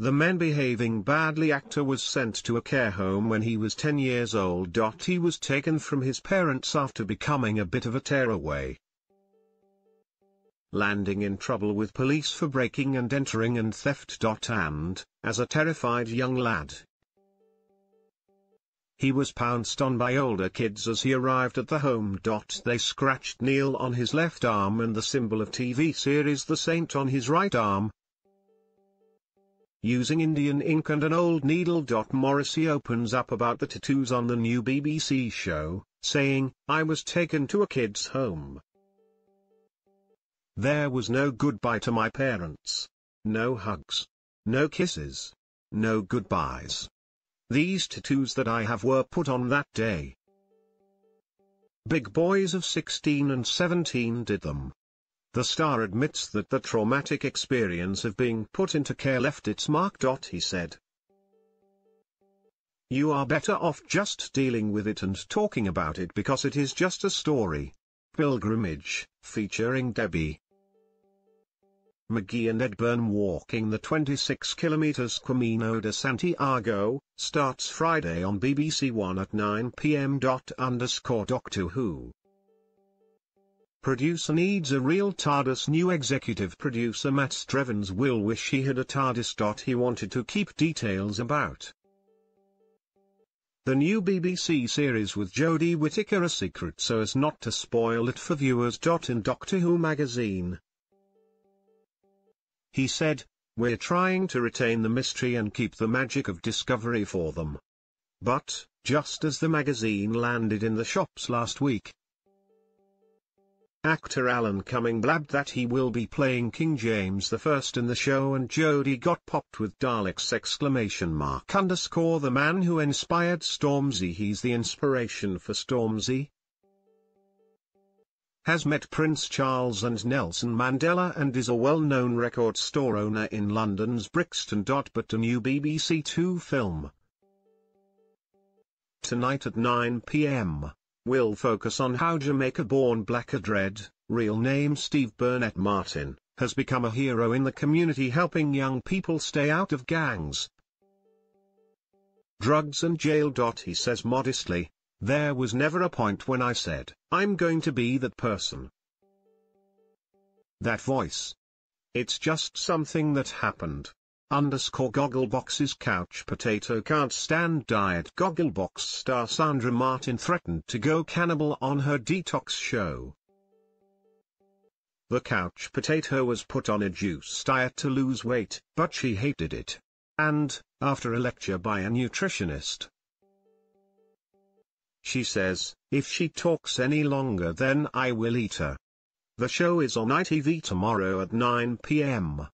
The men behaving badly actor was sent to a care home when he was 10 years old. He was taken from his parents after becoming a bit of a tearaway. Landing in trouble with police for breaking and entering and theft. And, as a terrified young lad, he was pounced on by older kids as he arrived at the home. They scratched Neil on his left arm and the symbol of TV series The Saint on his right arm, Using Indian ink and an old needle. Morrissey opens up about the tattoos on the new BBC show, saying, I was taken to a kid's home. There was no goodbye to my parents. No hugs. No kisses. No goodbyes. These tattoos that I have were put on that day. Big boys of 16 and 17 did them. The star admits that the traumatic experience of being put into care left its mark. He said. You are better off just dealing with it and talking about it because it is just a story. Pilgrimage, featuring Debbie McGee and Ed Byrne walking the 26 kilometers Camino de Santiago, starts Friday on BBC One at 9 pm. Underscore Doctor Who. Producer needs a real TARDIS New executive producer Matt Strevens will wish he had a TARDIS. He wanted to keep details about the new BBC series with Jodie Whittaker a secret so as not to spoil it for viewers. In Doctor Who magazine, he said, We're trying to retain the mystery and keep the magic of discovery for them. But, just as the magazine landed in the shops last week, Actor Alan Cumming blabbed that he will be playing King James I in the show and Jodie got popped with Daleks exclamation mark underscore the man who inspired Stormzy he's the inspiration for Stormzy. Has met Prince Charles and Nelson Mandela and is a well-known record store owner in London's Brixton. But a new BBC Two film. Tonight at 9 pm will focus on how Jamaica-born Blacker Dread, real name Steve Burnett Martin, has become a hero in the community helping young people stay out of gangs, drugs and jail. He says modestly, there was never a point when I said, I'm going to be that person. That voice. It's just something that happened underscore Gogglebox's couch potato can't stand diet Gogglebox star Sandra Martin threatened to go cannibal on her detox show. The couch potato was put on a juice diet to lose weight, but she hated it. And, after a lecture by a nutritionist, she says, if she talks any longer then I will eat her. The show is on ITV tomorrow at 9 pm.